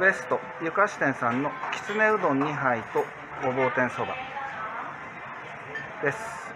ウエストゆかし店さんのきつねうどん2杯とごぼう天そばです。